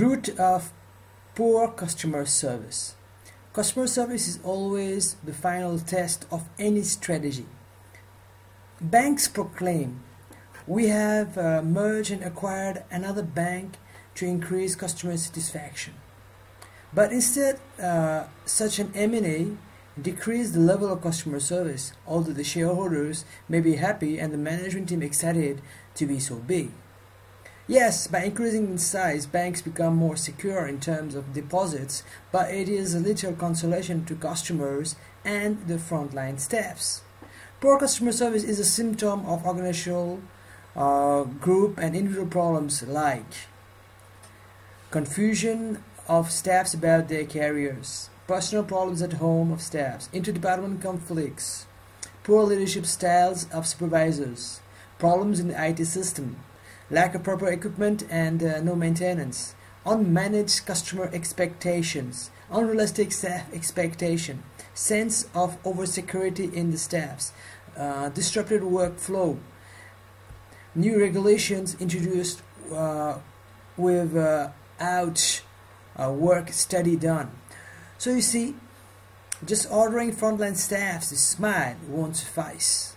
Root of poor customer service. Customer service is always the final test of any strategy. Banks proclaim, we have uh, merged and acquired another bank to increase customer satisfaction. But instead, uh, such an M&A decrease the level of customer service, although the shareholders may be happy and the management team excited to be so big. Yes, by increasing in size, banks become more secure in terms of deposits, but it is a little consolation to customers and the frontline staffs. Poor customer service is a symptom of organizational, uh, group, and individual problems like confusion of staffs about their careers, personal problems at home of staffs, interdepartmental conflicts, poor leadership styles of supervisors, problems in the IT system, lack of proper equipment and uh, no maintenance, unmanaged customer expectations, unrealistic staff expectation, sense of oversecurity in the staffs, uh, disrupted workflow, new regulations introduced uh, without uh, work study done. So you see, just ordering frontline staffs to smile won't suffice.